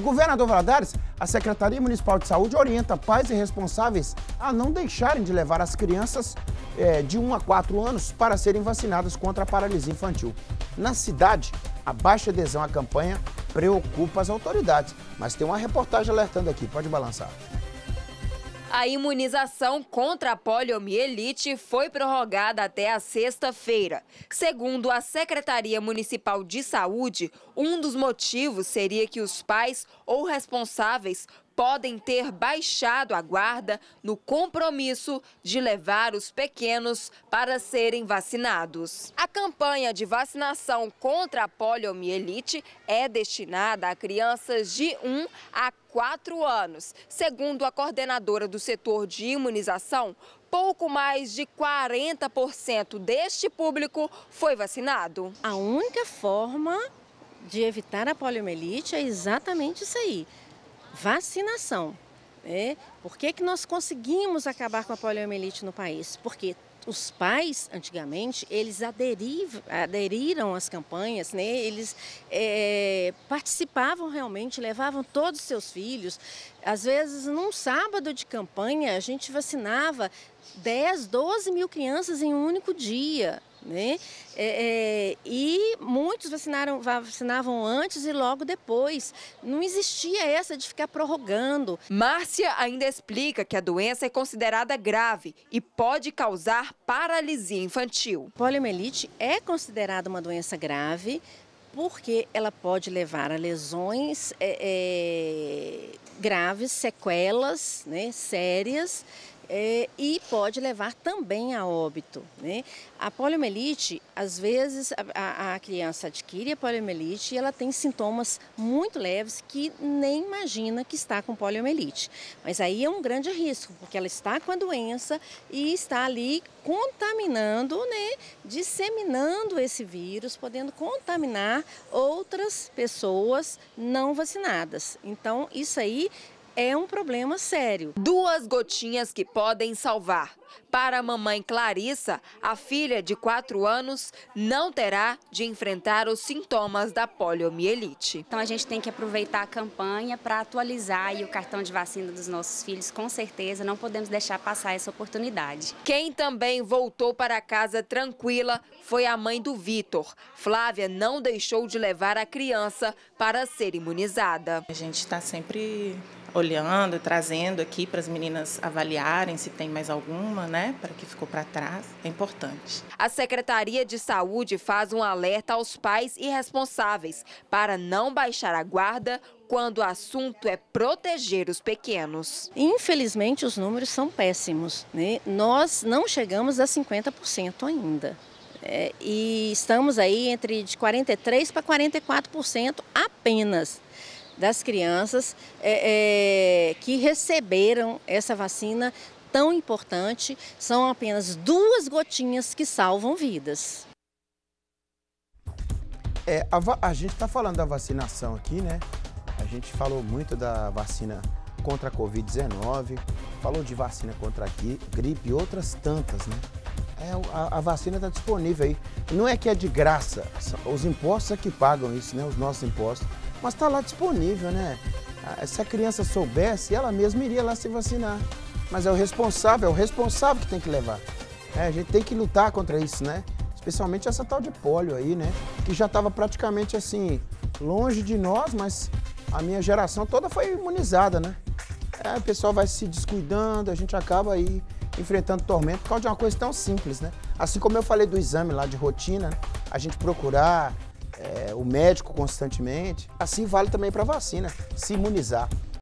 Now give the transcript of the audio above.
Governador Valadares, a Secretaria Municipal de Saúde orienta pais e responsáveis a não deixarem de levar as crianças é, de 1 a 4 anos para serem vacinadas contra a paralisia infantil. Na cidade, a baixa adesão à campanha preocupa as autoridades, mas tem uma reportagem alertando aqui, pode balançar. A imunização contra a poliomielite foi prorrogada até a sexta-feira. Segundo a Secretaria Municipal de Saúde, um dos motivos seria que os pais ou responsáveis podem ter baixado a guarda no compromisso de levar os pequenos para serem vacinados. A campanha de vacinação contra a poliomielite é destinada a crianças de 1 a 4 anos. Segundo a coordenadora do setor de imunização, pouco mais de 40% deste público foi vacinado. A única forma de evitar a poliomielite é exatamente isso aí vacinação. Né? Por que, que nós conseguimos acabar com a poliomielite no país? Porque os pais, antigamente, eles aderiram às campanhas, né? eles é, participavam realmente, levavam todos os seus filhos. Às vezes, num sábado de campanha, a gente vacinava 10, 12 mil crianças em um único dia. Né? É, é, e muitos vacinaram, vacinavam antes e logo depois. Não existia essa de ficar prorrogando. Márcia ainda explica que a doença é considerada grave e pode causar paralisia infantil. Poliomielite é considerada uma doença grave porque ela pode levar a lesões é, é graves, sequelas né, sérias é, e pode levar também a óbito. Né? A poliomielite, às vezes a, a, criança adquire a poliomielite e ela tem sintomas muito leves que nem imagina que está com poliomielite. Mas aí é um grande risco, porque ela está com a doença e está ali contaminando, né, disseminando esse vírus, podendo contaminar outras pessoas não vacinadas. Então, isso aí é um problema sério. Duas gotinhas que podem salvar. Para a mamãe Clarissa, a filha de 4 anos não terá de enfrentar os sintomas da poliomielite. Então a gente tem que aproveitar a campanha para atualizar o cartão de vacina dos nossos filhos, com certeza não podemos deixar passar essa oportunidade. Quem também voltou para casa tranquila foi a mãe do Vitor. Flávia não deixou de levar a criança para ser imunizada. A gente está sempre olhando, trazendo aqui para as meninas avaliarem se tem mais alguma, né, para que ficou para trás, é importante. A Secretaria de Saúde faz um alerta aos pais e responsáveis para não baixar a guarda quando o assunto é proteger os pequenos. Infelizmente, os números são péssimos. Né? Nós não chegamos a 50% ainda. É, e estamos aí entre de 43% para 44% apenas das crianças é, é, que receberam essa vacina tão importante. São apenas duas gotinhas que salvam vidas. É, a, a gente está falando da vacinação aqui, né? A gente falou muito da vacina contra a Covid-19, falou de vacina contra a gripe e outras tantas, né? É, a, a, vacina está disponível aí. Não é que é de graça, os impostos é que pagam isso, né? Os nossos impostos mas está lá disponível, né? Ah, se a criança soubesse, ela mesma iria lá se vacinar. Mas é o responsável, é o responsável que tem que levar. É, a gente tem que lutar contra isso, né? Especialmente essa tal de polio aí, né? Que já estava praticamente assim, longe de nós, mas a minha geração toda foi imunizada, né? É, o pessoal vai se descuidando, a gente acaba aí enfrentando tormento por causa de uma coisa tão simples, né? Assim como eu falei do exame lá de rotina, a gente procurar é, o médico constantemente. Assim vale também para vacina, se imunizar.